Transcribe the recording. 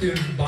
Dude.